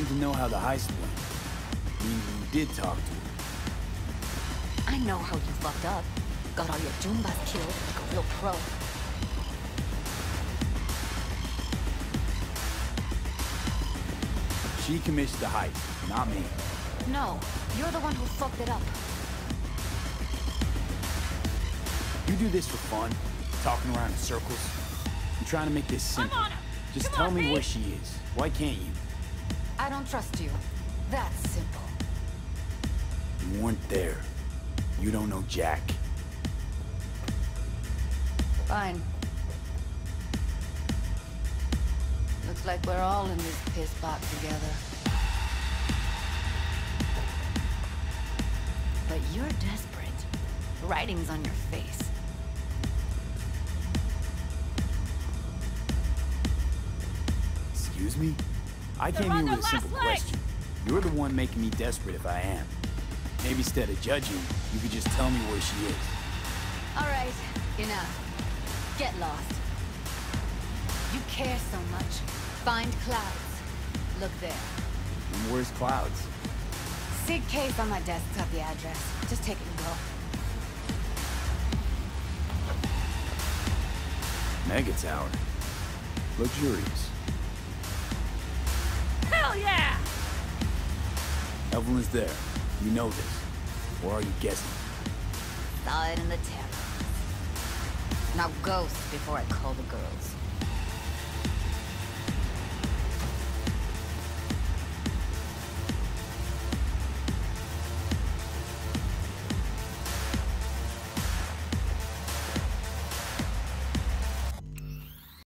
seem to know how the heist went. Meaning you did talk to her. I know how you fucked up. Got all your choombas killed like a real pro. She commits the heist, not me. No, you're the one who fucked it up. You do this for fun, talking around in circles. I'm trying to make this simple. Just Come tell on, me Pete. where she is. Why can't you? I don't trust you. That's simple. You weren't there. You don't know Jack. Fine. Looks like we're all in this piss pot together. But you're desperate. Writing's on your face. Excuse me? I came here with a simple question. You're the one making me desperate if I am. Maybe instead of judging, you could just tell me where she is. All right, enough. Get lost. You care so much. Find clouds. Look there. And where's Clouds? Sig case on my desk got the address. Just take it and go. Mega Tower. Luxurious. Hell yeah! Evelyn's there. You know this. Or are you guessing? Saw it in the terrace. Now ghost before I call the girls.